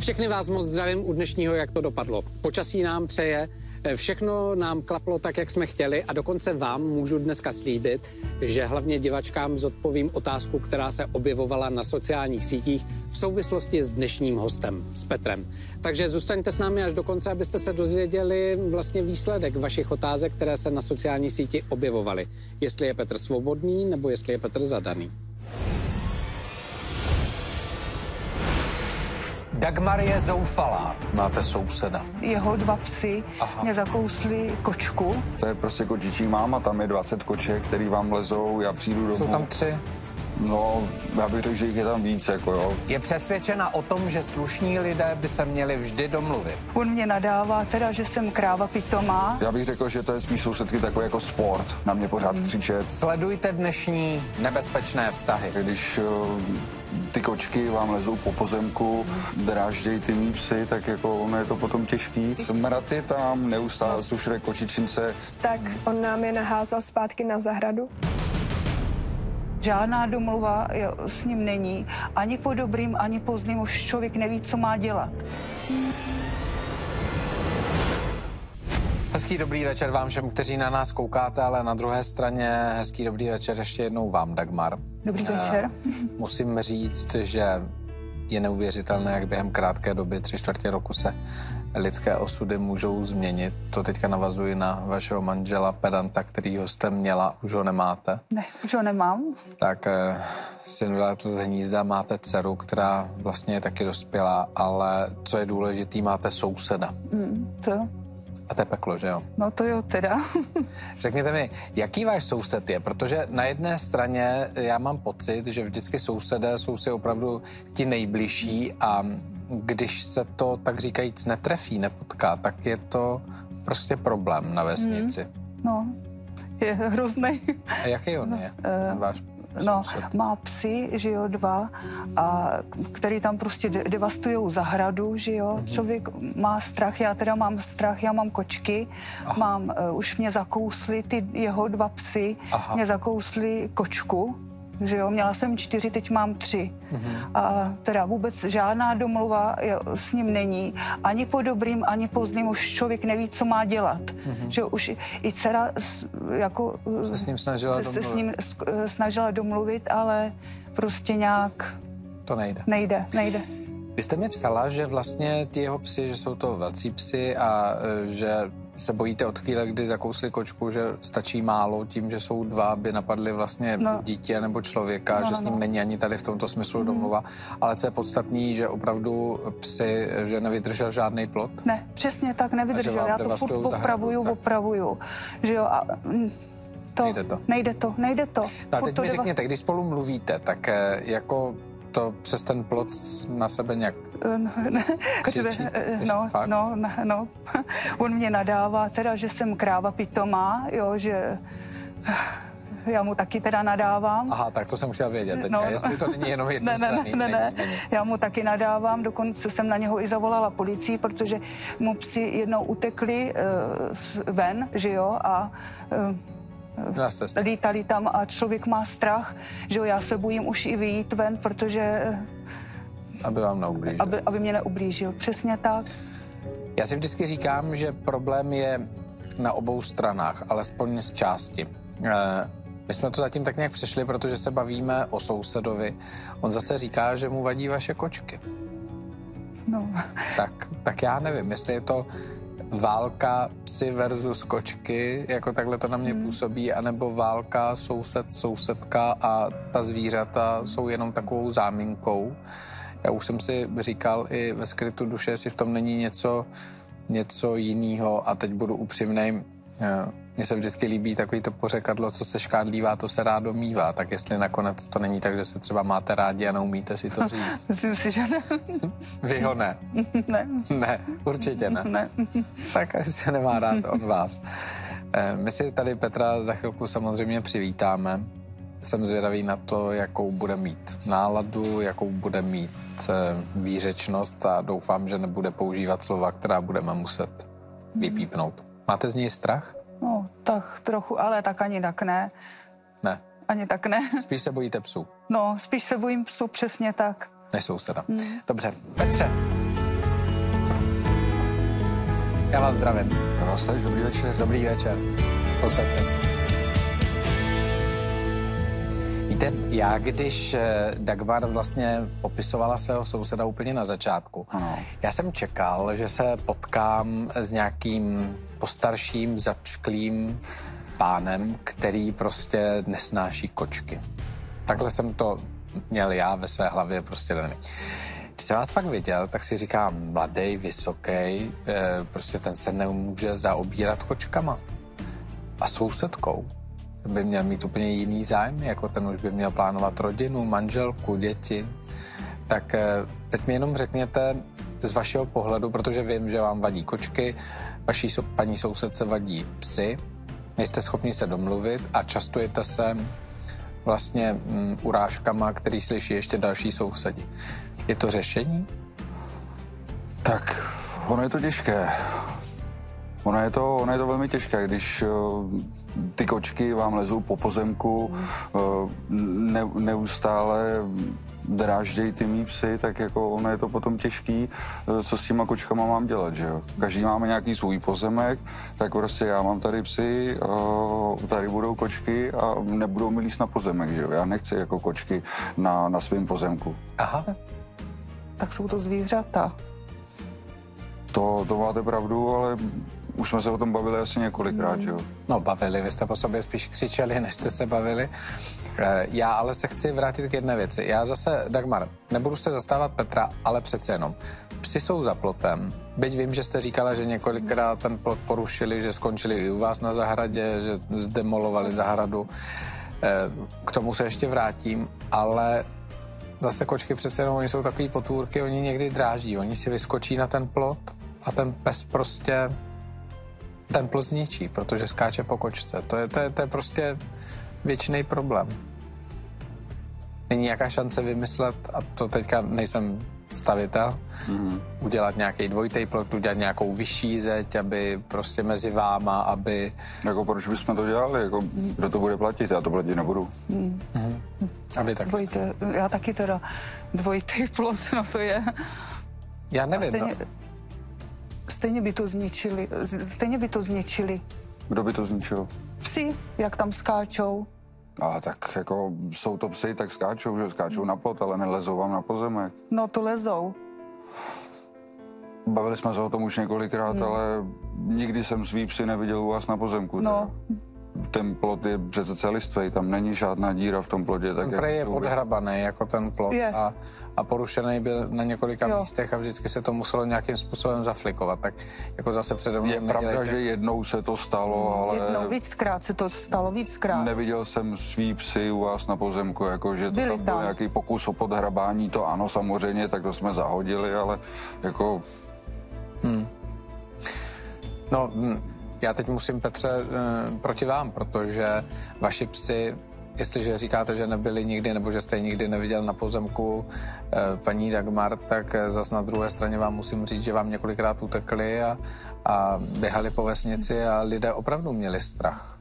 Všechny vás moc zdravím u dnešního, jak to dopadlo. Počasí nám přeje, eh, všechno nám klaplo tak, jak jsme chtěli a dokonce vám můžu dneska slíbit, že hlavně divačkám zodpovím otázku, která se objevovala na sociálních sítích v souvislosti s dnešním hostem, s Petrem. Takže zůstaňte s námi až do konce, abyste se dozvěděli vlastně výsledek vašich otázek, které se na sociální síti objevovaly. Jestli je Petr svobodný nebo jestli je Petr zadaný. Dagmar je zoufalá. Máte souseda. Jeho dva psy Aha. mě zakousli kočku. To je prostě kočičí máma, tam je 20 koček, který vám lezou, já přijdu domů. Jsou tam tři. No, já bych řekl, že jich je tam víc, jako jo. Je přesvědčena o tom, že slušní lidé by se měli vždy domluvit. On mě nadává teda, že jsem kráva pitomá. Já bych řekl, že to je spíš sousedky takový jako sport, na mě pořád Hmm. křičet. Sledujte dnešní nebezpečné vztahy. Když eh, ty kočky vám lezou po pozemku, dráždějí ty mý psy, tak jako ono je to potom těžký. Smrad je tam, neustále sušre kočičince. Tak on nám je naházal zpátky na zahradu. Žádná domluva s ním není. Ani po dobrým, ani po zlým už člověk neví, co má dělat. Hezký dobrý večer vám všem, kteří na nás koukáte, ale na druhé straně hezký dobrý večer ještě jednou vám, Dagmar. Dobrý Eh, večer. Musím říct, že je neuvěřitelné, jak během krátké doby, tři čtvrtě roku se lidské osudy můžou změnit. To teďka navazuji na vašeho manžela pedanta, kterýho jste měla, už ho nemáte. Ne, už ho nemám. Tak eh, syn vylétl z hnízda, máte dceru, která vlastně je taky dospělá, ale co je důležitý, máte souseda. Mm, to, A to je peklo, že jo? no to jo teda. Řekněte mi, jaký váš soused je? Protože na jedné straně já mám pocit, že vždycky sousedé jsou si opravdu ti nejbližší a když se to, tak říkajíc, netrefí, nepotká, tak je to prostě problém na vesnici. No, je hrozný. A jaký on je, ten váš No, soused? má psy, že jo, dva, a který tam prostě de- devastují zahradu, že jo. Mhm. Člověk má strach, já teda mám strach, já mám kočky, mám, uh, už mě zakously ty jeho dva psy, Aha. mě zakously kočku, že jo, měla jsem čtyři, teď mám tři. Mhm. A teda vůbec žádná domluva s ním není. Ani po dobrým, ani po zlým už člověk neví, co má dělat. Že jo, už i dcera jako. Se s ním snažila se, se s domluvit. ním eh, snažila domluvit, ale prostě nějak To nejde. nejde, nejde. Vy jste mi psala, že vlastně ti jeho psi, že jsou to velcí psy a e, že se bojíte od chvíle, kdy zakousli kočku, že stačí málo tím, že jsou dva, aby napadli vlastně No. dítě nebo člověka, No, že s ním no. není ani tady v tomto smyslu domluva. Ale co je podstatný, že opravdu psy, že nevydržel žádný plot. Ne, přesně tak, nevydržel. Já to furt opravuju, tak. opravuju. Že jo, a mm, to, Nejde to. Nejde to, nejde to. No a teď mi řekněte, když spolu mluvíte, tak e, jako to přes ten plot na sebe nějak Křičí? Eh, No, fakt? no, no, no. On mě nadává teda, že jsem kráva pitomá, jo, že já mu taky teda nadávám. Aha, tak to jsem chtěl vědět teďka, jestli to není jenom ne, ne, ne, ne, ne. Není, není. Já mu taky nadávám, dokonce jsem na něho i zavolala policii, protože mu psi jednou utekli uh, ven, že jo, a uh. Lítali tam a člověk má strach, že jo, já se bojím už i vyjít ven, protože eh, Aby vám neublížil. aby, aby mě neublížil. Přesně tak. Já si vždycky říkám, že problém je na obou stranách, alespoň z části. Eh, My jsme to zatím tak nějak přešli, protože se bavíme o sousedovi. On zase říká, že mu vadí vaše kočky. No. Tak, tak já nevím, jestli je to válka psy versus kočky, jako takhle to na mě působí, anebo válka soused, sousedka a ta zvířata jsou jenom takovou záminkou. Já už jsem si říkal i ve skrytu duše, jestli v tom není něco, něco jiného a teď budu upřímnej. Mně se vždycky líbí takový to pořekadlo, co se škádlívá, to se rádo mívá. Tak jestli nakonec to není tak, že se třeba máte rádi a neumíte si to říct. Myslím si, že ne. Vy ho ne. ne. Ne, určitě ne. ne. Tak až se nemá rád on vás. Eh, My si tady Petra za chvilku samozřejmě přivítáme. Jsem zvědavý na to, jakou bude mít náladu, jakou bude mít eh, výřečnost a doufám, že nebude používat slova, která budeme muset vypípnout. Máte z něj strach? Tak trochu, ale tak ani tak ne. Ne. Ani tak ne. Spíš se bojíte psů, No, spíš se bojím psu, přesně tak. než souseda. Dobře. Petře, Já vás zdravím. Já vás tady, dobrý večer. Dobrý večer. Posaďte se. Víte, já když eh, Dagmar vlastně popisovala svého souseda úplně na začátku, Ano. já jsem čekal, že se potkám s nějakým postarším, zapšklým pánem, který prostě nesnáší kočky. Takhle jsem to měl já ve své hlavě prostě daný. Když jsem vás pak viděl, tak si říkám, mladý, vysoký, eh, prostě ten se nemůže zaobírat kočkama. A sousedkou by měl mít úplně jiný zájem, jako ten už by měl plánovat rodinu, manželku, děti. Tak eh, teď mi jenom řekněte z vašeho pohledu, protože vím, že vám vadí kočky, vaší paní sousedce vadí psy, nejste schopni se domluvit a častujete se vlastně mm, urážkama, který slyší ještě další sousedi. Je to řešení? Tak, ono je to těžké. Ono je to, ono je to velmi těžké, když uh, ty kočky vám lezou po pozemku, uh, ne, neustále dráždějí ty mý psy, tak jako ono je to potom těžký, uh, co s těma kočkama mám dělat, že jo. Každý máme nějaký svůj pozemek, tak prostě já mám tady psy, uh, tady budou kočky a nebudou mi líst na pozemek, že jo. Já nechci jako kočky na, na svém pozemku. Aha, Tak jsou to zvířata. To, to máte pravdu, ale už jsme se o tom bavili asi několikrát, že jo. No, bavili, vy jste po sobě spíš křičeli, než jste se bavili. Eh, Já ale se chci vrátit k jedné věci. Já zase, Dagmar, nebudu se zastávat Petra, ale přece jenom. Psi jsou za plotem. Byť vím, že jste říkala, že několikrát ten plot porušili, že skončili i u vás na zahradě, že zdemolovali zahradu. Eh, K tomu se ještě vrátím, ale zase kočky přece jenom, oni jsou takový potvůrky, oni někdy dráží, oni si vyskočí na ten plot a ten pes prostě ten plot zničí, protože skáče po kočce. To je, to je, to je prostě věčný problém. Není nějaká šance vymyslet, a to teďka nejsem stavitel, mm-hmm. udělat nějaký dvojitý plot, udělat nějakou vyšší zeď, aby prostě mezi váma, aby... Jako proč bychom to dělali, jako kdo to bude platit, já to platit nebudu. aby tak... Dvojité, já taky teda dvojitý plot, no to je. Já nevím, Stejně, no. stejně by to zničili, stejně by to zničili. Kdo by to zničil? Psi, jak tam skáčou. A tak jako jsou to psy, tak skáčou, že skáčou na plot, ale nelezou vám na pozemek. No to lezou. Bavili jsme se o tom už několikrát, hmm. ale nikdy jsem svý psy neviděl u vás na pozemku. No. Ten plot je přece celistvý, tam není žádná díra v tom plotě. Tak Ten je podhrabaný jako ten plot Je. a, a porušený byl na několika Jo. místech a vždycky se to muselo nějakým způsobem zaflikovat. Tak jako zase přede mnou Je pravda, nedělejte- že jednou se to stalo, ale Jednou, víckrát se to stalo, víckrát. neviděl jsem svý psy u vás na pozemku, jako že to Byli tam byl tam. nějaký pokus o podhrabání, to ano, samozřejmě, tak to jsme zahodili, ale jako No, hm, já teď musím, Petře, eh, proti vám, protože vaši psi, jestliže říkáte, že nebyli nikdy, nebo že jste je nikdy neviděl na pozemku eh, paní Dagmar, tak eh, zas na druhé straně vám musím říct, že vám několikrát utekli a, a běhali po vesnici a lidé opravdu měli strach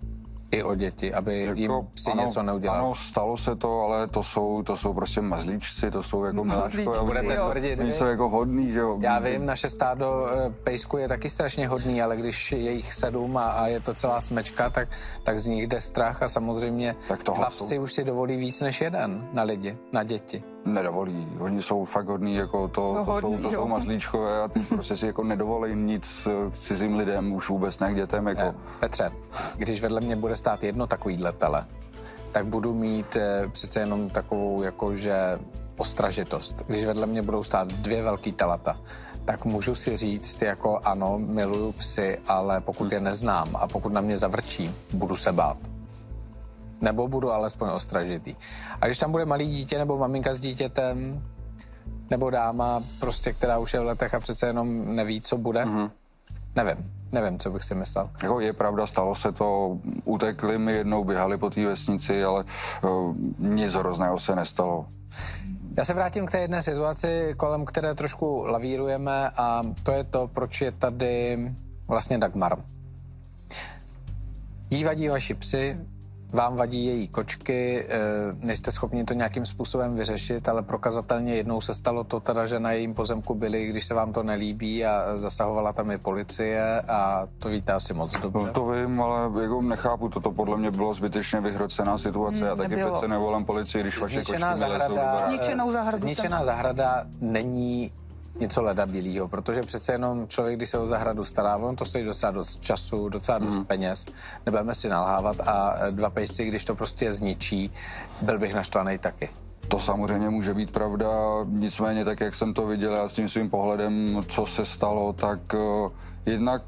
i o děti, aby jako, jim psi ano, něco neudělali. Ano, stalo se to, ale to jsou, to jsou prostě mazlíčci, to jsou jako. Mazlíčci, Budete jo. tvrdit, Oni vy? jsou jako hodný, že jo. Já vím, naše stádo eh, pejsku je taky strašně hodný, ale když je jich sedm a, a je to celá smečka, tak, tak z nich jde strach a samozřejmě Tak dva jsou- psy už si dovolí víc než jeden na lidi, na děti. Nedovolí. Oni jsou fakt hodní, jako to, No, to, jsou, hodný, to jsou mazlíčkové a ty prostě si jako nedovolí nic k cizím lidem, už vůbec ne k dětem, jako. Eh, Petře, když vedle mě bude stát jedno takovýhle tele, tak budu mít eh, přece jenom takovou jakože ostražitost. Když vedle mě budou stát dvě velký telata, tak můžu si říct jako ano, miluju psy, ale pokud je neznám a pokud na mě zavrčí, budu se bát. Nebo budu alespoň ostražitý. A když tam bude malý dítě nebo maminka s dítětem, nebo dáma, prostě, která už je v letech a přece jenom neví, co bude, mm-hmm. nevím, nevím, co bych si myslel. Jako je pravda, stalo se to, utekli mi jednou, běhali po té vesnici, ale uh, nic hrozného se nestalo. Já se vrátím k té jedné situaci, kolem které trošku lavírujeme a to je to, proč je tady vlastně Dagmar. Jí vadí vaši psy, vám vadí její kočky, eh, nejste schopni to nějakým způsobem vyřešit, ale prokazatelně jednou se stalo to teda, že na jejím pozemku byli, když se vám to nelíbí a zasahovala tam i policie a to víte asi moc dobře. No to vím, ale jako nechápu, toto podle mě bylo zbytečně vyhrocená situace. Já taky nebylo. přece nevolám policii, když vaše kočky zahrada. Zničenou zahradu zničená zahrada není něco leda bílýho, protože přece jenom člověk, když se o zahradu stará, on to stojí docela dost času, docela dost peněz, nebudeme si nalhávat a eh, dva pejsci, když to prostě zničí, byl bych naštvaný taky. To samozřejmě může být pravda, nicméně tak, jak jsem to viděl já s tím svým pohledem, co se stalo, tak uh, jednak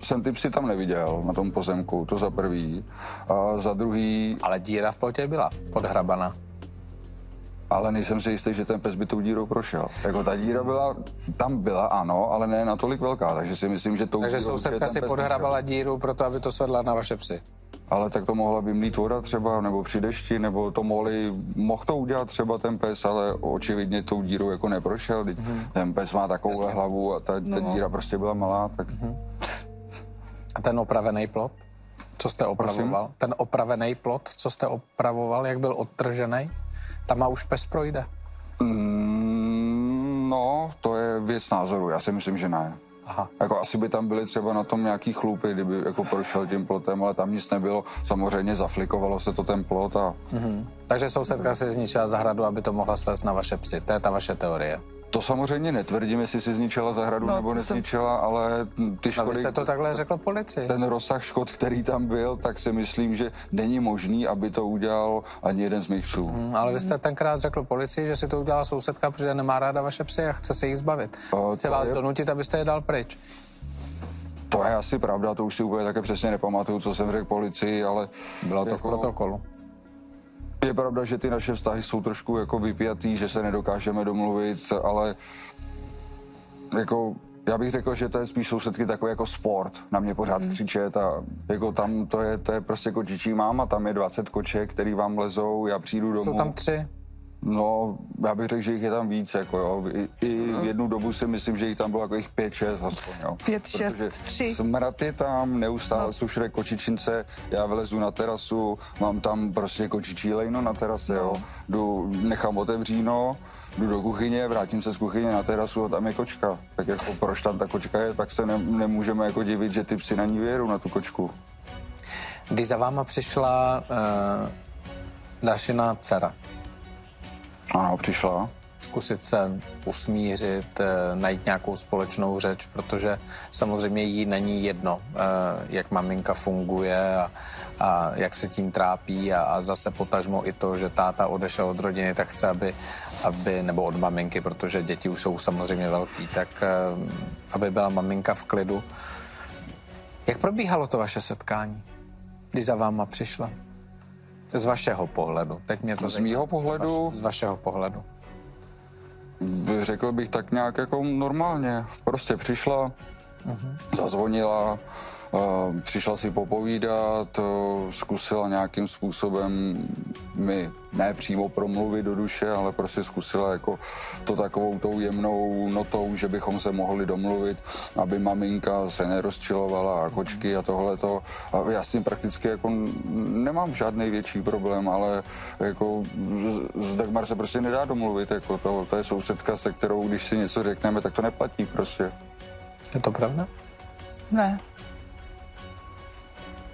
jsem ty psy tam neviděl na tom pozemku, to za prvý. A za druhý, Ale díra v plotě byla podhrabaná. Ale nejsem si jistý, že ten pes by tou dírou prošel. Jako ta díra byla, tam byla, ano, ale ne natolik velká, takže si myslím, že tou Takže dírou sousedka si podhrabala díru pro to, aby to svedla na vaše psy. Ale tak to mohla by mlít voda třeba, nebo při dešti, nebo to mohli, mohl to udělat třeba ten pes, ale očividně tou dírou jako neprošel. Mm-hmm. Mhm. Ten pes má takovouhle hlavu a ta, ta No. díra prostě byla malá, tak Mhm. A ten opravený plot, co jste opravoval? Ten opravený plot, co jste opravoval, jak byl odtržený, tam a už pes projde. mm, no, to je věc názoru, já si myslím, že ne. Aha. Jako asi by tam byly třeba na tom nějaký chlupy, kdyby jako prošel tím plotem, ale tam nic nebylo. Samozřejmě zaflikovalo se to ten plot a Mhm. Takže sousedka si zničila zahradu, aby to mohla slést na vaše psy. To je ta vaše teorie. To samozřejmě netvrdím, jestli si zničila zahradu No, nebo to jsem- nezničila, ale ty No, vy škody... jste to takhle řekl policii. ten rozsah škod, který tam byl, tak si myslím, že není možný, aby to udělal ani jeden z mých psů. Hm, Ale vy jste tenkrát řekl policii, že si to udělala sousedka, protože nemá ráda vaše psy a chce se jich zbavit. O, Chce vás je- donutit, abyste je dal pryč. To je asi pravda, to už si úplně také přesně nepamatuju, co jsem řekl policii, ale Bylo to v Jako- protokolu. Je pravda, že ty naše vztahy jsou trošku jako vypjatý, že se nedokážeme domluvit, ale jako já bych řekl, že to je spíš sousedky takový jako sport. Na mě pořád křičet a jako tam to je, to je prostě kočičí máma, tam je 20 koček, který vám lezou, já přijdu domů. Jsou tam tři. No, já bych řekl, že jich je tam víc, jako jo. I, i v jednu dobu si myslím, že jich tam bylo jako jich pět, šest aspoň, jo. Pět, šest, Protože tři. Smrad je tam, neustále no. sušre kočičince, já vylezu na terasu, mám tam prostě kočičí lejno na terase, jo. Jdu, nechám otevříno, jdu do kuchyně, vrátím se z kuchyně na terasu a tam je kočka. Tak jako proč tam ta kočka je, tak se ne, nemůžeme jako divit, že ty psy na ní věru, na tu kočku. Když za váma přišla uh, Dašina dcera, Ano, přišla. zkusit se usmířit, eh, najít nějakou společnou řeč, protože samozřejmě jí není jedno, eh, jak maminka funguje a, a jak se tím trápí a, a zase potažmo i to, že táta odešel od rodiny, tak chce, aby, aby nebo od maminky, protože děti už jsou samozřejmě velký, tak eh, aby byla maminka v klidu. Jak probíhalo to vaše setkání, když za váma přišla? Z vašeho pohledu. Teď mě to Z mýho pohledu? Z vašeho pohledu. řekl bych tak nějak jako normálně. Prostě přišla, zazvonila, uh, přišla si popovídat, uh, zkusila nějakým způsobem mi ne přímo promluvit do duše, ale prostě zkusila jako to takovou tou jemnou notou, že bychom se mohli domluvit, aby maminka se nerozčilovala a kočky a tohleto. A já s tím prakticky jako nemám žádný větší problém, ale jako z- z Dagmar se prostě nedá domluvit, jako to, to je sousedka, se kterou, když si něco řekneme, tak to neplatí prostě. Je to pravda? Ne.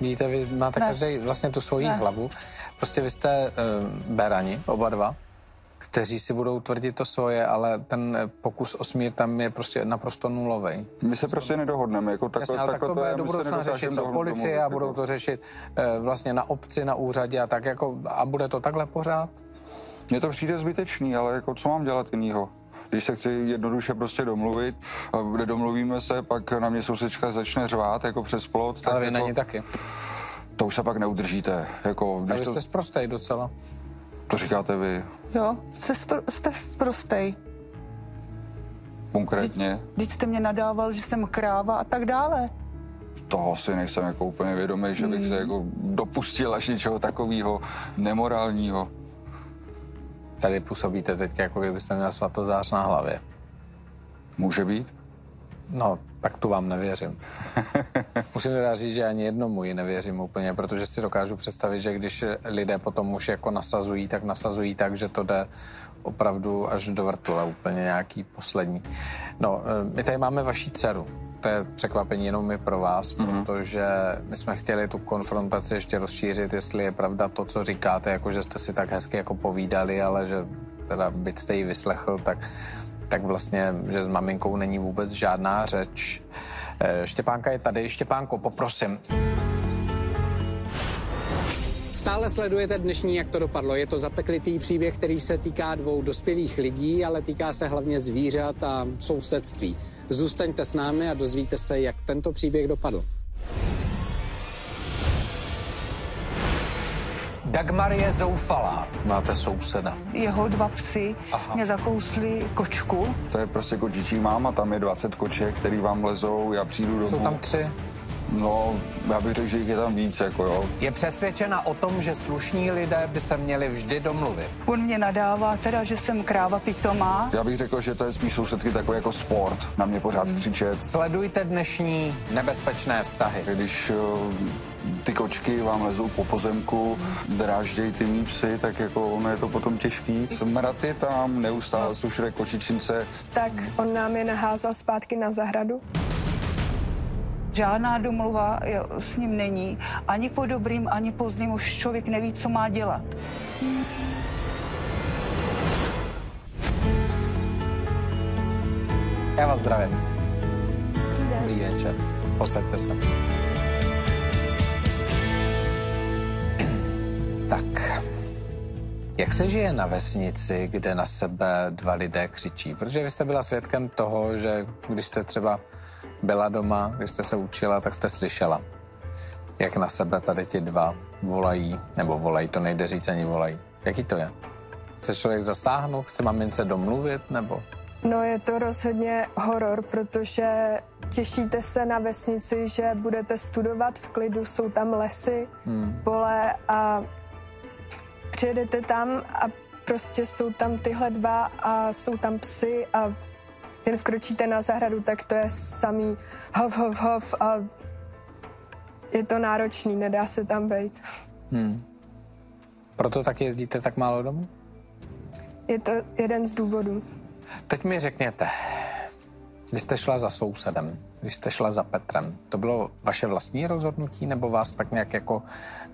Vidíte, vy máte Ne. každý vlastně tu svoji Ne. hlavu. Prostě vy jste uh, berani, oba dva, kteří si budou tvrdit to svoje, ale ten eh, pokus o smír tam je prostě naprosto nulový. My se prostě nedohodneme, jako takhle, Jasně, ale tak takhle to bude je, do budoucna řešit co policie a jako. budou to řešit uh, vlastně na obci, na úřadě a tak jako, a bude to takhle pořád? Mně to přijde zbytečný, ale jako co mám dělat jinýho? Když se chci jednoduše prostě domluvit, a nedomluvíme se, pak na mě sousedčka začne řvát jako přes plot, tak Ale vy jako, na ní taky. to už se pak neudržíte. Jako, A když vy to, jste zprostej docela. to říkáte vy Jo, jste, spr- jste sprostej. konkrétně, Když jste mě nadával, že jsem kráva a tak dále. toho si nejsem jako úplně vědomý, že bych se jako dopustil až něčeho takového nemorálního. Tady působíte teď, jako kdybyste měl svatozář na hlavě. Může být? No, tak tu vám nevěřím. Musím teda říct, že ani jednomu ji nevěřím úplně, protože si dokážu představit, že když lidé potom už jako nasazují, tak nasazují tak, že to jde opravdu až do vrtule, úplně nějaký poslední. No, eh, my tady máme vaší dceru. To je překvapení jenom i pro vás, mm-hmm. protože my jsme chtěli tu konfrontaci ještě rozšířit, jestli je pravda to, co říkáte, jako že jste si tak hezky jako povídali, ale že teda byť jste ji vyslechl, tak tak vlastně, že s maminkou není vůbec žádná řeč. Eh, Štěpánka je tady. Štěpánko, poprosím. Stále sledujete dnešní, jak to dopadlo. Je to zapeklitý příběh, který se týká dvou dospělých lidí, ale týká se hlavně zvířat a sousedství. Zůstaňte s námi a dozvíte se, jak tento příběh dopadl. Dagmar je zoufalá. Máte souseda. Jeho dva psy Aha. mě zakousli kočku. To je prostě kočičí máma, tam je 20 koček, který vám lezou, já přijdu domů. Jsou tam tři. No, já bych řekl, že jich je tam víc, jako jo. Je přesvědčena o tom, že slušní lidé by se měli vždy domluvit. On mě nadává teda, že jsem kráva pitomá. Já bych řekl, že to je spíš sousedky takový jako sport, na mě pořád křičet. Sledujte dnešní nebezpečné vztahy. Když eh, ty kočky vám lezou po pozemku, dráždějí ty mý psy, tak jako ono je to potom těžký. Smrad je tam, neustále sušre kočičince. Tak on nám je naházal zpátky na zahradu. Žádná domluva je- s ním není. Ani po dobrým, ani po zlým už člověk neví, co má dělat. Já vás zdravím. Dobrý večer. Posaďte se. tak, jak se žije na vesnici, kde na sebe dva lidé křičí? Protože vy jste byla svědkem toho, že když jste třeba byla doma, když jste se učila, tak jste slyšela, jak na sebe tady ti dva volají, nebo volají, to nejde říct ani volají. Jaký to je? Chce člověk zasáhnout, chce mamince domluvit, nebo No je to rozhodně horor, protože těšíte se na vesnici, že budete studovat v klidu, jsou tam lesy, hmm. pole a přijedete tam a prostě jsou tam tyhle dva a jsou tam psy a jen vkročíte na zahradu, tak to je samý hov, hov, hov a je to náročný, nedá se tam být. proto tak jezdíte tak málo domů? Je to jeden z důvodů. Teď mi řekněte, když jste šla za sousedem, když jste šla za Petrem, to bylo vaše vlastní rozhodnutí, nebo vás tak nějak jako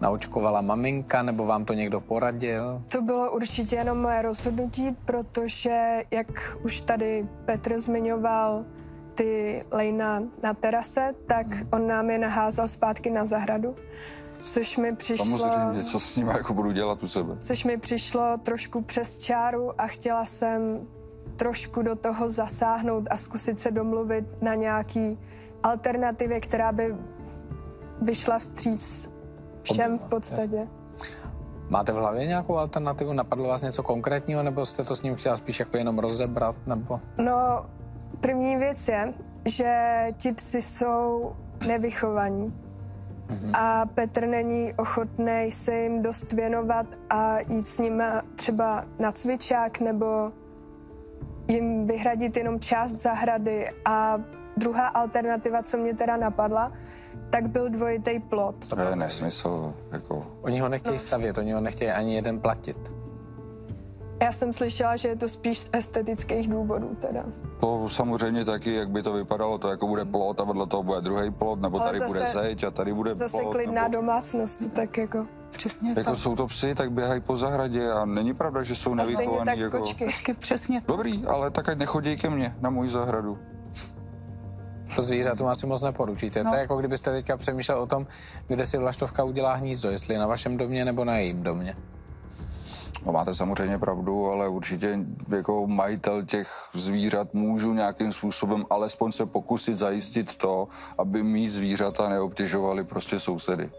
naočkovala maminka, nebo vám to někdo poradil? To bylo určitě jenom moje rozhodnutí, protože, jak už tady Petr zmiňoval, ty lejna na terase, tak on nám je naházal zpátky na zahradu, což mi přišlo, Samozřejmě, co s ním jako budu dělat u sebe. což mi přišlo trošku přes čáru a chtěla jsem trošku do toho zasáhnout a zkusit se domluvit na nějaký alternativě, která by vyšla vstříc všem v podstatě. Máte v hlavě nějakou alternativu? Napadlo vás něco konkrétního, nebo jste to s ním chtěla spíš jako jenom rozebrat, nebo? No, první věc je, že ti psi jsou nevychovaní. A Petr není ochotný se jim dost věnovat a jít s nimi třeba na cvičák nebo jim vyhradit jenom část zahrady. A druhá alternativa, co mě teda napadla, tak byl dvojitý plot. To je nesmysl, jako... Oni ho nechtějí stavět, oni ho nechtějí ani jeden platit. Já jsem slyšela, že je to spíš z estetických důvodů teda. To samozřejmě taky, jak by to vypadalo, to jako bude plot a vedle toho bude druhý plot, nebo Ale tady zase- bude zeď a tady bude Zase plot. klidná nebo... domácnost, tak jako... Přesně Jako tak. jsou to psy, tak běhají po zahradě a není pravda, že jsou nevychovaný. tak jako... kočky. Počkej, přesně tak. Dobrý, ale tak ať nechodí ke mně na můj zahradu. To zvířatům asi moc neporučíte. No. To je jako kdybyste teďka přemýšlel o tom, kde si vlaštovka udělá hnízdo, jestli na vašem domě nebo na jejím domě. No máte samozřejmě pravdu, ale určitě jako majitel těch zvířat můžu nějakým způsobem alespoň se pokusit zajistit to, aby mý zvířata neobtěžovaly prostě sousedy.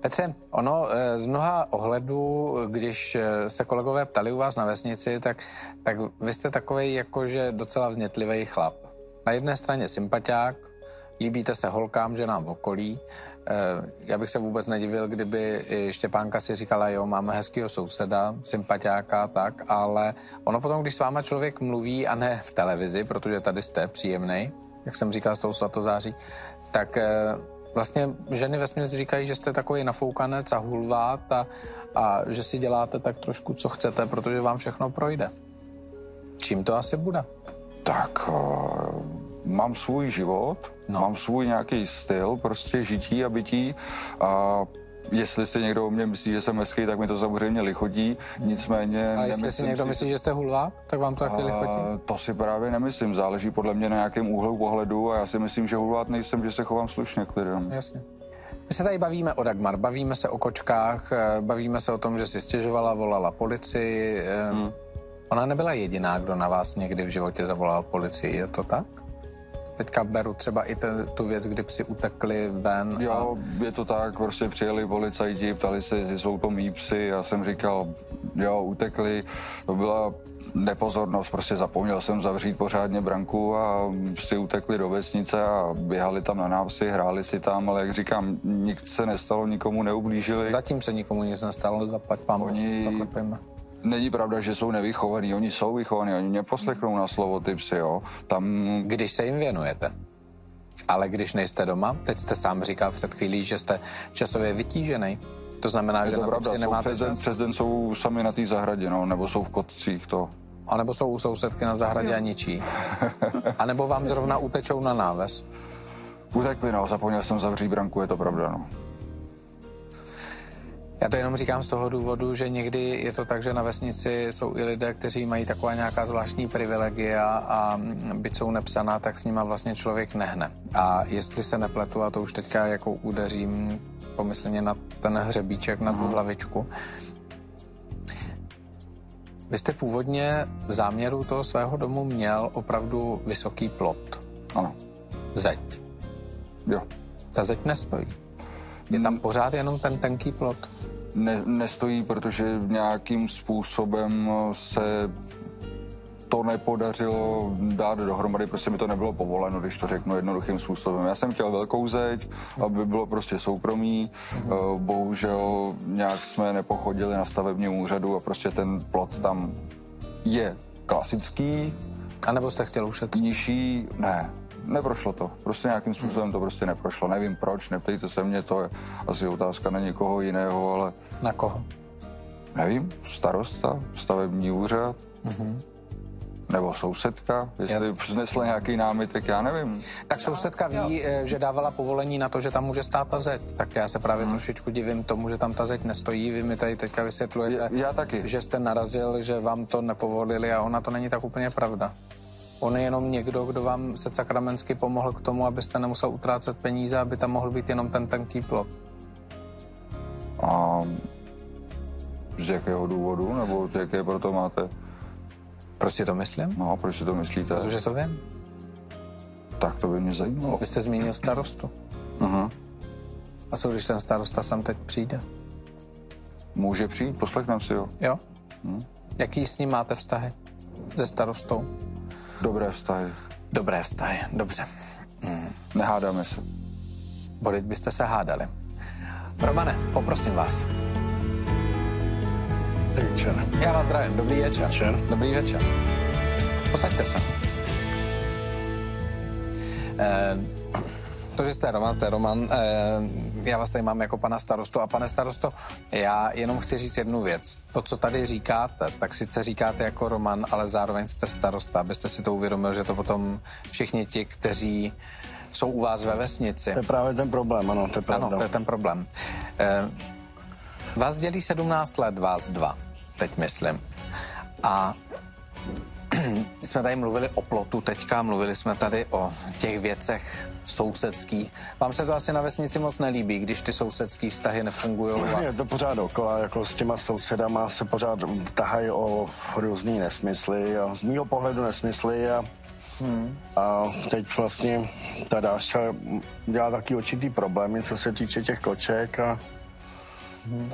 Petře, ono eh, z mnoha ohledů, když eh, se kolegové ptali u vás na vesnici, tak, tak vy jste takový jakože docela vznětlivý chlap. Na jedné straně sympatiák, líbíte se holkám, ženám v okolí. Eh, Já bych se vůbec nedivil, kdyby Štěpánka si říkala, jo, máme hezkýho souseda, sympatiáka, tak, ale ono potom, když s váma člověk mluví, a ne v televizi, protože tady jste příjemný, jak jsem říkal, s tou svatozáří, tak eh, vlastně ženy ve říkají, že jste takový nafoukanec a hulvát a, a že si děláte tak trošku, co chcete, protože vám všechno projde. Čím to asi bude? Tak uh, mám svůj život, no. mám svůj nějaký styl prostě žití a bytí a Jestli si někdo o mě myslí, že jsem hezký, tak mi to samozřejmě lichodí, nicméně... A jestli si někdo myslí, že jste hulva, tak vám to taky lichodí? To si právě nemyslím, záleží podle mě na nějakém úhlu pohledu a já si myslím, že hulvát nejsem, že se chovám slušně k lidem. Jasně. My se tady bavíme o Dagmar, bavíme se o kočkách, eh, bavíme se o tom, že si stěžovala, volala policii. Eh, hmm. Ona nebyla jediná, kdo na vás někdy v životě zavolal policii, je to tak? Teďka beru třeba i ten, tu věc, kdy psi utekli ven. Jo, a... je to tak, prostě přijeli policajti, ptali se, jestli jsou to mý psy. Já jsem říkal, jo, utekli. To byla nepozornost, prostě zapomněl jsem zavřít pořádně branku a psi utekli do vesnice a běhali tam na návsi, hráli si tam, ale jak říkám, nic se nestalo, nikomu neublížili. Zatím se nikomu nic nestalo, zaplať pán Oni, Není pravda, že jsou nevychovaní, oni jsou vychovaní, oni mě poslechnou na slovo ty psy, jo. Tam... Když se jim věnujete, ale když nejste doma, teď jste sám říkal před chvílí, že jste časově vytížený. To znamená, je že to na pravda, nemáte přes den, přes den jsou sami na té zahradě, no, nebo jsou v kotcích, to. A nebo jsou u sousedky na zahradě a ničí. A nebo vám zrovna utečou na náves. Utekli, no, zapomněl jsem zavřít branku, je to pravda, no. Já to jenom říkám z toho důvodu, že někdy je to tak, že na vesnici jsou i lidé, kteří mají taková nějaká zvláštní privilegia a byť jsou nepsaná, tak s nima vlastně člověk nehne. A jestli se nepletu, a to už teďka jako udeřím pomyslně na ten hřebíček, na tu mhm. hlavičku, vy jste původně v záměru toho svého domu měl opravdu vysoký plot. Ano. Zeď. Jo. Ta zeď nestojí. Je tam pořád jenom ten tenký plot ne, nestojí, protože nějakým způsobem se to nepodařilo dát dohromady, prostě mi to nebylo povoleno, když to řeknu jednoduchým způsobem. Já jsem chtěl velkou zeď, aby bylo prostě soukromí, mm-hmm. bohužel nějak jsme nepochodili na stavebním úřadu a prostě ten plot tam je klasický. A nebo jste chtěl ušetřit? Nižší, ne, neprošlo to. Prostě nějakým způsobem to prostě neprošlo. Nevím proč, neptejte se mě, to je asi otázka na někoho jiného, ale... Na koho? Nevím, starosta, stavební úřad, mm-hmm. nebo sousedka, jestli Já... vznesla nějaký námitek, já nevím. Tak sousedka ví, eh, že dávala povolení na to, že tam může stát ta zeď. Tak já se právě hmm. trošičku divím tomu, že tam ta zeď nestojí. Vy mi tady teďka vysvětlujete, já, já taky. že jste narazil, že vám to nepovolili a ona to není tak úplně pravda. On je jenom někdo, kdo vám se sakramensky pomohl k tomu, abyste nemusel utrácet peníze, aby tam mohl být jenom ten tenký plot. A z jakého důvodu, nebo jaké proto máte? Proč si to myslím? No, proč si to myslíte? Protože to vím. Tak to by mě zajímalo. Vy jste zmínil starostu. Aha. A co když ten starosta sem teď přijde? Může přijít, poslechneme si ho. Jo? Hm? Jaký s ním máte vztahy? Se starostou? Dobré vztahy. Dobré vztahy, dobře. Hmm. Nehádáme se. Bodit byste se hádali. Romane, poprosím vás. Večer. Já vás zdravím. Dobrý večer. večer. Dobrý večer. Posaďte se. Eh, to, že jste Roman, jste Roman. Eh, já vás tady mám jako pana starostu. A pane starosto, já jenom chci říct jednu věc. To, co tady říkáte, tak sice říkáte jako Roman, ale zároveň jste starosta, abyste si to uvědomil, že to potom všichni ti, kteří jsou u vás ve vesnici. To je právě ten problém, ano, to je pravda. Ano, to je ten problém. Eh, vás dělí 17 let, vás dva, teď myslím. A jsme tady mluvili o plotu teďka, mluvili jsme tady o těch věcech sousedských. Vám se to asi na vesnici moc nelíbí, když ty sousedské vztahy nefungují? A... Je to pořád okola, jako s těma sousedama se pořád tahají o různý nesmysly a z mého pohledu nesmysly a Hmm. A teď vlastně ta Dáša dělá taky určitý problémy, co se týče těch koček a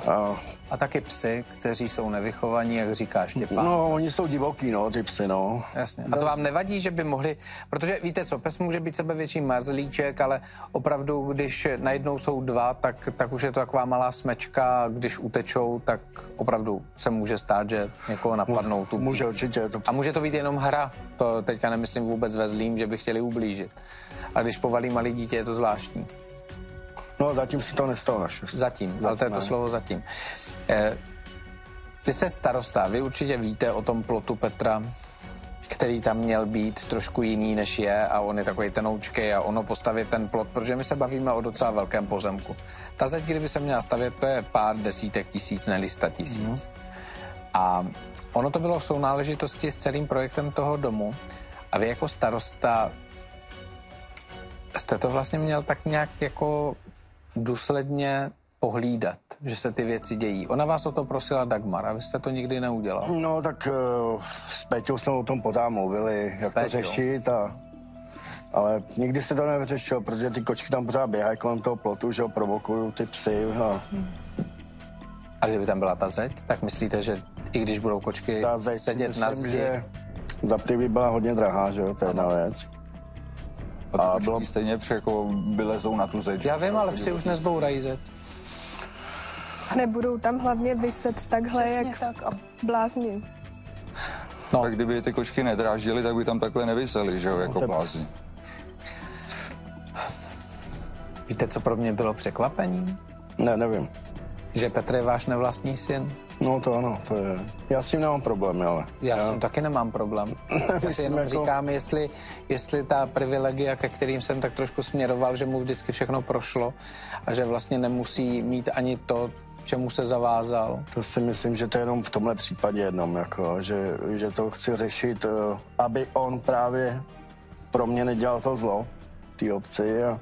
A, A taky psy, kteří jsou nevychovaní, jak říká Štěpán. no, oni jsou divoký, no, ty psy, no. Jasně. A to vám nevadí, že by mohli, protože víte co, pes může být sebevětší mazlíček, ale opravdu, když najednou jsou dva, tak, tak už je to taková malá smečka, když utečou, tak opravdu se může stát, že někoho napadnou tu. Může určitě, to A může to být jenom hra, to teďka nemyslím vůbec ve zlým, že by chtěli ublížit. A když povalí malý dítě, je to zvláštní. No, zatím se to nestalo naštěstí. Zatím, ale to je to slovo zatím. Eh, vy jste starosta, vy určitě víte o tom plotu Petra, který tam měl být trošku jiný, než je a on je takový tenoučkej a ono postavit ten plot, protože my se bavíme o docela velkém pozemku. Ta zeď, kdyby se měla stavět, to je pár desítek tisíc, ne sta tisíc. A ono to bylo v sounáležitosti s celým projektem toho domu a vy jako starosta jste to vlastně měl tak nějak jako důsledně pohlídat, že se ty věci dějí. Ona vás o to prosila Dagmar a vy jste to nikdy neudělal. No, tak uh, s Peťou jsme o tom pořád mluvili, jak Péťou. to řešit a... Ale nikdy se to nevyřešilo, protože ty kočky tam pořád běhají kolem toho plotu, že ho provokují ty psy a A kdyby tam byla ta zeď, tak myslíte, že i když budou kočky ta zeď, sedět myslím, na zdi, že za by byla hodně drahá, že jo, to je jedna věc. A A bylo- stejně při, jako vylezou na tu zeď. já vím, ale psi už nezbourají zeď. A nebudou tam hlavně vyset takhle, Přesně jak tak. A blázni. No. Tak kdyby ty kočky nedráždily, tak by tam takhle nevysely, že jo, jako to je- blázni. Víte, co pro mě bylo překvapení? Ne, nevím. Že Petr je váš nevlastní syn. No to ano, to je... Já s tím nemám problémy, ale... Já s tím taky nemám problém. Já si jenom jako- říkám, jestli, jestli ta privilegia, ke kterým jsem tak trošku směroval, že mu vždycky všechno prošlo a že vlastně nemusí mít ani to, čemu se zavázal. To si myslím, že to je jenom v tomhle případě jednom, jako, že, že to chci řešit, eh, aby on právě pro mě nedělal to zlo, ty obci, a,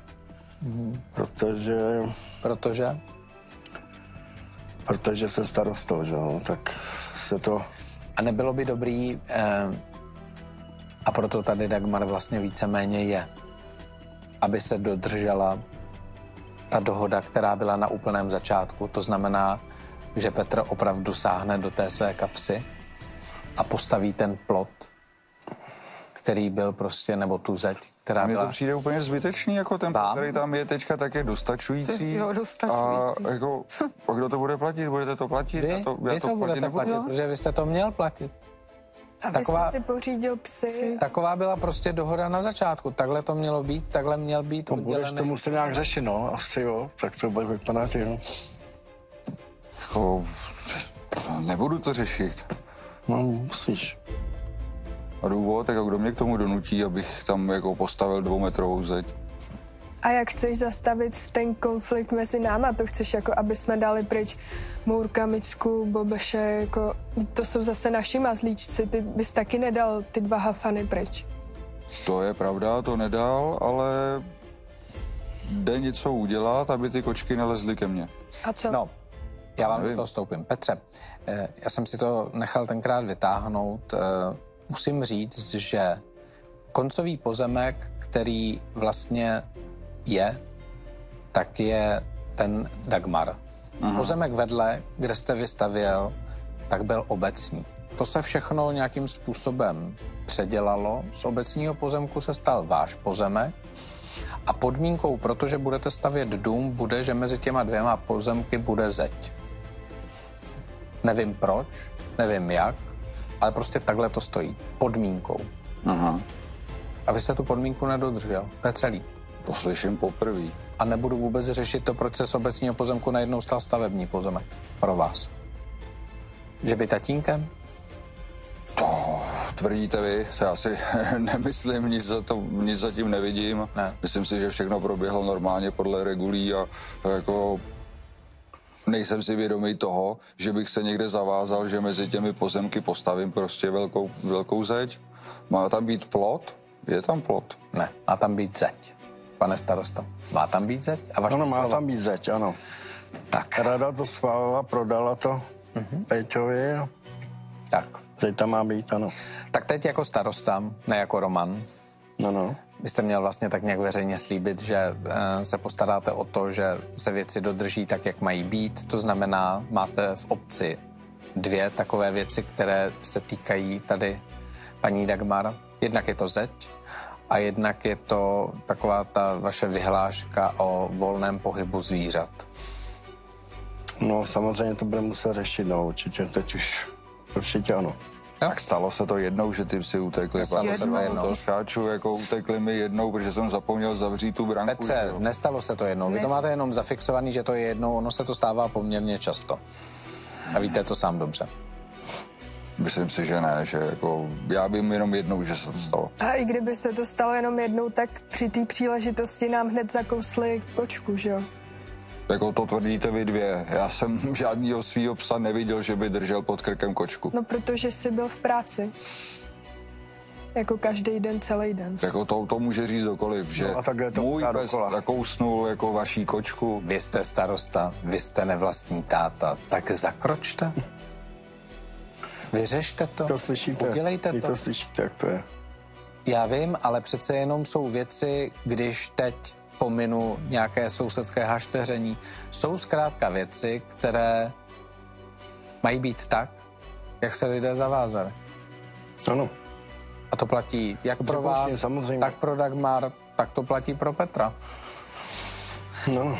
protože, Protože protože se starostou, že jo, tak se to, A nebylo by dobrý, eh, a proto tady Dagmar vlastně víceméně je, aby se dodržela ta dohoda, která byla na úplném začátku. To znamená, že Petr opravdu sáhne do té své kapsy a postaví ten plot, který byl prostě, nebo tu zeď, která Mně to byla... přijde úplně zbytečný, jako ten, Vám? který tam je teďka, tak je dostačující. Jo, dostačující. A, jako, a kdo to bude platit? Budete to platit? Vy, já to, já vy to, budete nebudu. platit, protože vy jste to měl platit. A Taková- si pořídil psy. Taková byla prostě dohoda na začátku. Takhle to mělo být, takhle měl být no, budeš oddělený. to muset nějak řešit, no, asi jo, tak to bude vypadat, jo. Jako, nebudu to řešit. No, musíš. A důvod, jako kdo mě k tomu donutí, abych tam jako postavil dvoumetrovou zeď. A jak chceš zastavit ten konflikt mezi náma? To chceš, jako, aby jsme dali pryč Mourka, Micku, Bobeše, jako, to jsou zase naši mazlíčci, ty bys taky nedal ty dva hafany pryč. To je pravda, to nedal, ale jde něco udělat, aby ty kočky nelezly ke mně. A co? No, já vám toho stoupím. Petře, eh, já jsem si to nechal tenkrát vytáhnout. Musím říct, že koncový pozemek, který vlastně je, tak je ten Dagmar. Aha. Pozemek vedle, kde jste vystavěl, tak byl obecní. To se všechno nějakým způsobem předělalo. Z obecního pozemku se stal váš pozemek a podmínkou, protože budete stavět dům, bude, že mezi těma dvěma pozemky bude zeď. Nevím proč, nevím jak, ale prostě takhle to stojí. Podmínkou. Aha. A vy jste tu podmínku nedodržel. To je celý. To slyším poprvé. A nebudu vůbec řešit to, proč se z obecního pozemku najednou stal stavební pozemek. Pro vás. Že by tatínkem? Tvrdíte vy, to já si nemyslím, nic, za to, nic zatím nevidím. Ne. Myslím si, že všechno proběhlo normálně podle regulí a jako nejsem si vědomý toho, že bych se někde zavázal, že mezi těmi pozemky postavím prostě velkou, velkou zeď. Má tam být plot? Je tam plot. Ne, má tam být zeď. Pane starosto, má tam být zeď? A vaše Ano, má tam být zeď, ano. Tak, Rada to schválila, prodala to Mhm. Peťovi tak. zeď tam má být, ano. Tak teď jako starosta, ne jako Roman, No, no. Vy jste měl vlastně tak nějak veřejně slíbit, že eh, se postaráte o to, že se věci dodrží tak, jak mají být. To znamená, máte v obci dvě takové věci, které se týkají tady paní Dagmar. Jednak je to zeď a jednak je to taková ta vaše vyhláška o volném pohybu zvířat. No samozřejmě to budeme muset řešit, no určitě, teď už určitě ano. Tak stalo se to jednou, že ty psi utekli. Stalo se to jednou. To skáču, jako utekli mi jednou, protože jsem zapomněl zavřít tu branku. Petře, jo. nestalo se to jednou. Vy to máte jenom zafixovaný, že to je jednou, ono se to stává poměrně často. A víte to sám dobře. Myslím si, že ne, že jako, já vím jenom jednou, že se to stalo. A i kdyby se to stalo jenom jednou, tak při té příležitosti nám hned zakousli kočku, že jo? Jako to tvrdíte vy dvě. Já jsem žádného svého psa neviděl, že by držel pod krkem kočku. No protože jsi byl v práci. Jako každý den, celý den. Jako to, to může říct dokoliv, že No a takhle to můj pes dokola. zakousnul jako vaší kočku. Vy jste starosta, vy jste nevlastní táta, tak zakročte. Vyřešte to. To slyšíte? Udělejte to. to slyšíte, jak to je. Já vím, ale přece jenom jsou věci, když teď pominu nějaké sousedské hašteření, jsou zkrátka věci, které mají být tak, jak se lidé zavázali. Ano. A to platí jak pro Překvapně, vás, samozřejmě. tak pro Dagmar, tak to platí pro Petra. No,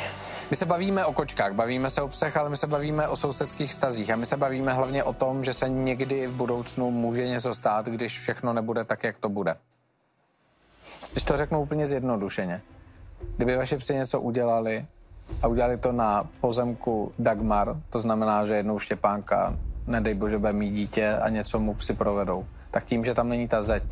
My se bavíme o kočkách, bavíme se o psech, ale my se bavíme o sousedských stazích a my se bavíme hlavně o tom, že se někdy v budoucnu může něco stát, když všechno nebude tak, jak to bude. Když to řeknu úplně zjednodušeně. Kdyby psi něco udělali a udělali to na pozemku Dagmar, to znamená, že jednou Štěpánka, nedej bože, bude mít dítě a něco mu psi provedou, tak tím, že tam není ta zeď,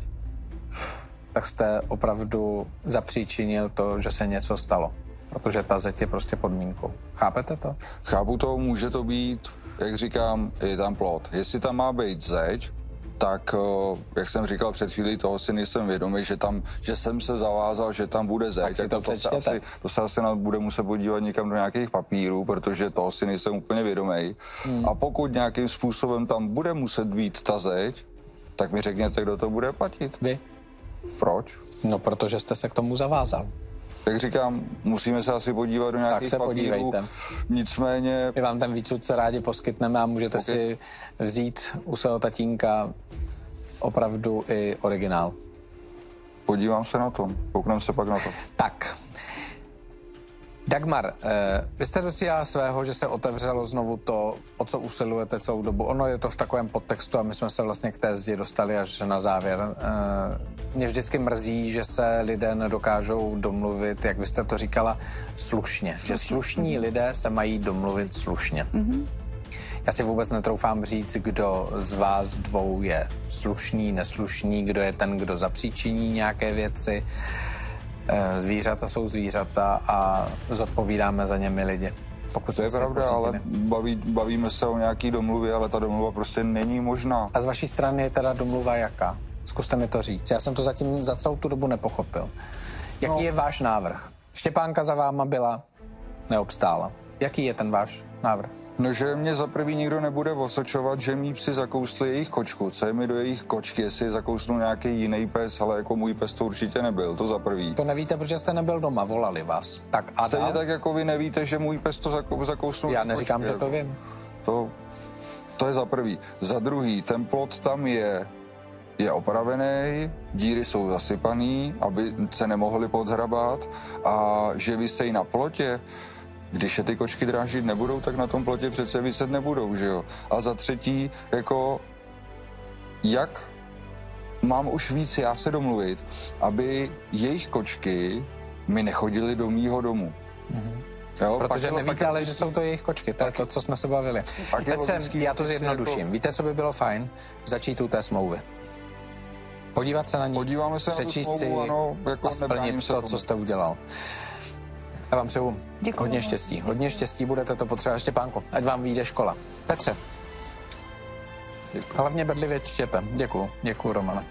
tak jste opravdu zapříčinil to, že se něco stalo. Protože ta zeď je prostě podmínkou. Chápete to? Chápu to, může to být, jak říkám, je tam plot. Jestli tam má být zeď, tak, eh, jak jsem říkal před chvílí, toho si nejsem vědomý, že, tam, že jsem se zavázal, že tam bude zeď. si to to, se asi, to se asi na- bude muset podívat někam do nějakých papírů, protože toho si nejsem úplně vědomý. Hmm. A pokud nějakým způsobem tam bude muset být ta zeď, tak mi řekněte, kdo to bude platit. Vy? Proč? No, protože jste se k tomu zavázal. Jak říkám, musíme se asi podívat do nějakých se papírů. podívejte. Nicméně My vám ten výcud se rádi poskytneme a můžete Ok. si vzít u svého tatínka opravdu i originál. podívám se na to, koukneme se pak na to. Tak. Dagmar, eh, vy jste docílila svého, že se otevřelo znovu to, o co usilujete celou dobu. Ono je to v takovém podtextu a my jsme se vlastně k té zdi dostali až na závěr. Eh, mě vždycky mrzí, že se lidé nedokážou domluvit, jak vy jste to říkala, slušně. Že slušní lidé se mají domluvit slušně. Já si vůbec netroufám říct, kdo z vás dvou je slušný, neslušný, kdo je ten, kdo zapříčiní nějaké věci. Eh, Zvířata jsou zvířata a zodpovídáme za ně my lidi. Pokud To je pravda, ale pocítili. baví, bavíme se o nějaký domluvě, ale ta domluva prostě není možná. A z vaší strany je teda domluva jaká? Zkuste mi to říct. Já jsem to zatím za celou tu dobu nepochopil. Jaký No. je váš návrh? Štěpánka za váma byla, neobstála. Jaký je ten váš návrh? No, že mě za prvý nikdo nebude osočovat, že mý psi zakousli jejich kočku. Co je mi do jejich kočky, jestli je zakousnul nějaký jiný pes, ale jako můj pes to určitě nebyl, to za prvý. To nevíte, protože jste nebyl doma, volali vás. Tak a Stejně dál? tak, jako vy nevíte, že můj pes to zakou- zakousnul. Já neříkám, kočky, že to jako. vím. To, to je za prvý. Za druhý, ten plot tam je, je opravený, díry jsou zasypaný, aby se nemohly podhrabat a že vysejí na plotě, když je ty kočky drážit nebudou, tak na tom plotě přece vyset nebudou, že jo? A za třetí, jako, jak mám už víc já se domluvit, aby jejich kočky mi nechodily do mýho domu. Jo, pak Protože pak nevíte, je ale že jsou to jejich kočky, to je to, co jsme se bavili. Pak Petře, já to zjednoduším. jako- Víte, co by bylo fajn? Začít u té smlouvy. Podívat se na ní, Podíváme se na přečíst smlouvu, si ano, jako a splnit to, tomu. co jste udělal. Já vám přeju Děkuju. hodně štěstí. Hodně štěstí budete to potřebovat, Štěpánku. Ať vám vyjde škola. Petře, Děkuji. hlavně bedlivě čtěte. Děkuju. Děkuju, Romane.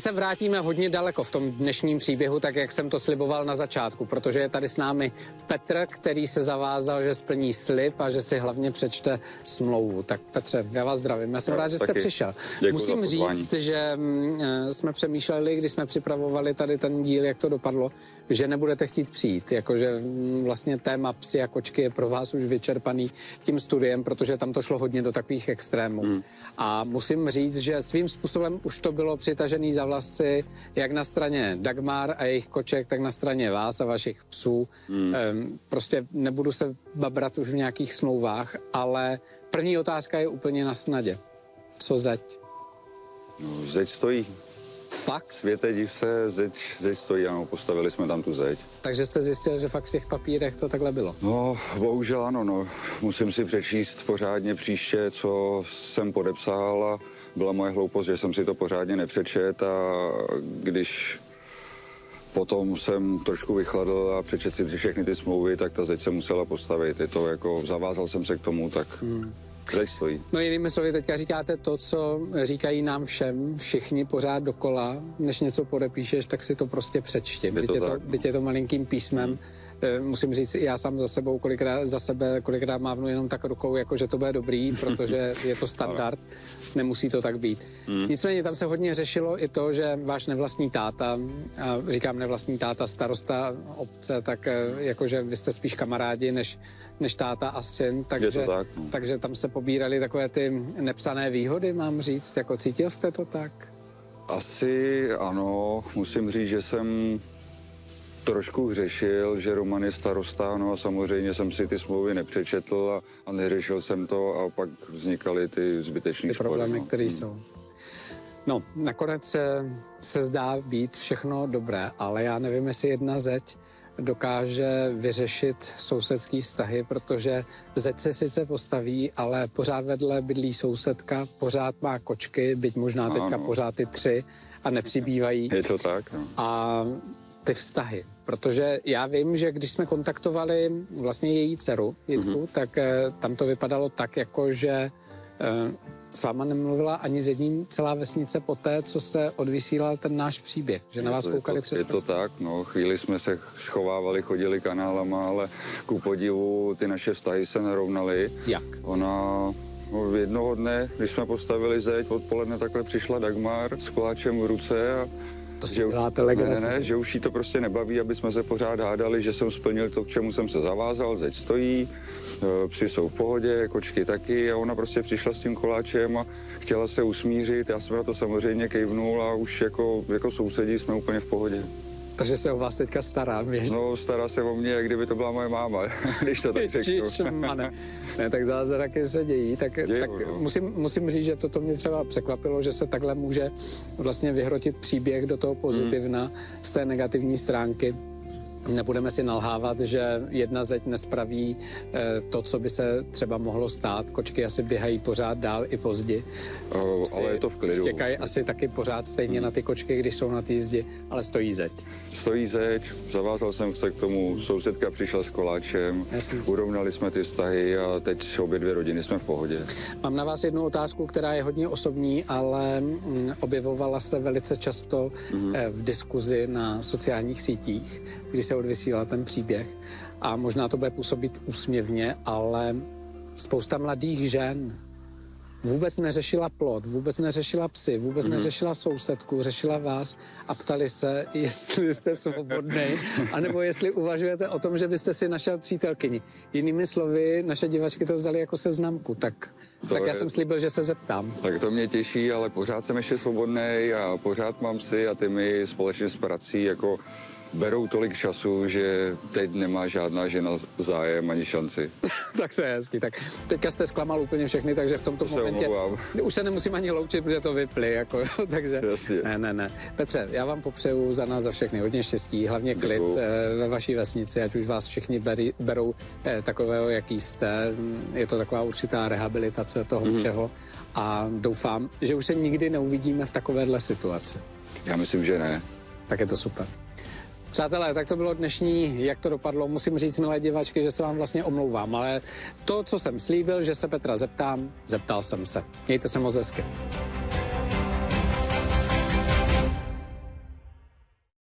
My se vrátíme hodně daleko v tom dnešním příběhu, tak jak jsem to sliboval na začátku, protože je tady s námi Petr, který se zavázal, že splní slib a že si hlavně přečte smlouvu. Tak Petře, já vás zdravím. Já jsem rád, že jste taky. přišel. Děkuji Musím říct, že mm, eh, jsme přemýšleli, když jsme připravovali tady ten díl, jak to dopadlo, že nebudete chtít přijít. Jakože mm, vlastně téma psy a kočky je pro vás už vyčerpaný tím studiem, protože tam to šlo hodně do takových extrémů. Hmm. A musím říct, že svým způsobem už to bylo přitažený za vlasy, jak na straně Dagmar a jejich koček, tak na straně vás a vašich psů. Hmm. Prostě nebudu se babrat už v nějakých smlouvách, ale první otázka je úplně na snadě. Co zeď? No, zeď stojí. Fakt? Světe, div se, zeď, zeď stojí, ano, postavili jsme tam tu zeď. Takže jste zjistil, že fakt v těch papírech to takhle bylo. No, bohužel ano, no. Musím si přečíst pořádně příště, co jsem podepsal a byla moje hloupost, že jsem si to pořádně nepřečet a když potom jsem trošku vychladl a přečet si všechny ty smlouvy, tak ta zeď se musela postavit. Je to jako, zavázal jsem se k tomu, tak hmm. Zeď stojí. No jinými slovy, teďka říkáte to, co říkají nám všem, všichni pořád dokola. Než něco podepíšeš, tak si to prostě přečti. Je Byť to je to, tak, byť je to malinkým písmem. Eh, Musím říct, já sám za sebou kolikrát, za sebe kolikrát mávnu jenom tak rukou, jako že to bude dobrý, protože je to standard. Nemusí to tak být. Hmm. Nicméně tam se hodně řešilo i to, že váš nevlastní táta, a říkám nevlastní táta, starosta obce, tak eh, jakože vy jste spíš kamarádi než, než táta a syn, takže, tak, no. takže tam se pobírali takové ty nepsané výhody, mám říct, jako cítil jste to tak? Asi ano, musím říct, že jsem trošku hřešil, že Roman je starosta, no a samozřejmě jsem si ty smlouvy nepřečetl a, a neřešil jsem to a pak vznikaly ty zbytečné ty spory. problémy, no. které jsou. No, nakonec se, se zdá být všechno dobré, ale já nevím, jestli jedna zeď dokáže vyřešit sousedský vztahy, protože zeď se sice postaví, ale pořád vedle bydlí sousedka, pořád má kočky, byť možná teďka Ano. pořád ty tři a nepřibývají. Je to tak, no. a ty vztahy. Protože já vím, že když jsme kontaktovali vlastně její dceru, Jitku, mm-hmm. tak eh, tam to vypadalo tak, jako že eh, s váma nemluvila ani s jedním celá vesnice po té, co se odvysílal ten náš příběh. Že na vás je koukali to, přes Je to tak, no, chvíli jsme se schovávali, chodili kanálama, ale ku podivu ty naše vztahy se nerovnaly. Jak? Ona no, jednoho dne, když jsme postavili zeď, odpoledne takhle přišla Dagmar s koláčem v ruce a To si že, děláte ne, legraci. ne, ne, že už jí to prostě nebaví, aby jsme se pořád hádali, že jsem splnil to, k čemu jsem se zavázal, zeď stojí, e, psi jsou v pohodě, kočky taky a ona prostě přišla s tím koláčem a chtěla se usmířit, já jsem na to samozřejmě kejvnul a už jako, jako sousedí jsme úplně v pohodě. Takže se o vás teďka starám, věř. No, stará se o mě, jak kdyby to byla moje máma, když to tak řeknu. Ježišmane. Ne, tak zázraky se dějí. Tak, Dějou, tak no. musím, musím říct, že toto mě třeba překvapilo, že se takhle může vlastně vyhrotit příběh do toho pozitivna Hmm. z té negativní stránky. Nebudeme si nalhávat, že jedna zeď nespraví eh, to, co by se třeba mohlo stát. Kočky asi běhají pořád dál i pozdi. O, Psi ale je to v klidu. Štěkají asi taky pořád stejně na ty kočky, když jsou na té jízdi, ale stojí zeď. Stojí zeď, zavázal jsem se k tomu, sousedka přišla s koláčem, Jasně. urovnali jsme ty vztahy a teď obě dvě rodiny jsme v pohodě. Mám na vás jednu otázku, která je hodně osobní, ale mm, objevovala se velice často eh, v diskuzi na sociálních sítích, když se odvysílal ten příběh. A možná to bude působit úsměvně, ale spousta mladých žen vůbec neřešila plot, vůbec neřešila psy, vůbec Mhm. mm-hmm. neřešila sousedku, řešila vás a ptali se, jestli jste svobodný, anebo jestli uvažujete o tom, že byste si našel přítelkyni. Jinými slovy, naše divačky to vzali jako seznamku, tak, To tak já je- jsem slíbil, že se zeptám. Tak to mě těší, ale pořád jsem ještě svobodný a pořád mám psy a ty mi společně s prací jako berou tolik času, že teď nemá žádná žena zájem ani šanci. tak to je hezky. Tak teďka jste zklamal úplně všechny, takže v tomto To se momentě omlouvám. už se nemusím ani loučit, protože to vyply. Jako, takže Jasně. ne, ne, ne. Petře, já vám popřeju za nás za všechny hodně štěstí, hlavně klid Děkuju. eh, ve vaší vesnici, ať už vás všichni beri, berou eh, takového, jaký jste. Je to taková určitá rehabilitace toho Mhm. všeho a doufám, že už se nikdy neuvidíme v takovéhle situaci. Já myslím, že ne. Tak je to super. Přátelé, tak to bylo dnešní, jak to dopadlo. Musím říct, milé divačky, že se vám vlastně omlouvám, ale to, co jsem slíbil, že se Petra zeptám, zeptal jsem se. Mějte se moc hezky.